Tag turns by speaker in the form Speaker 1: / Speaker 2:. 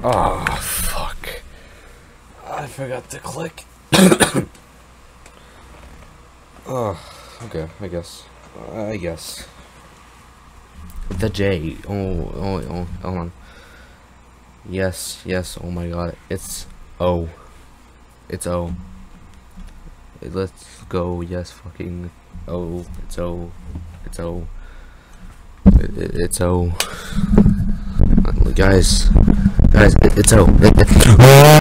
Speaker 1: Oh, fuck. I forgot to click. oh, okay, I guess. I guess. The J. Oh, oh, oh, hold on. Yes, yes, oh my god. It's O. It's O. Let's go, yes, fucking O. It's O. It's O. It's O. Guys, guys, it's it,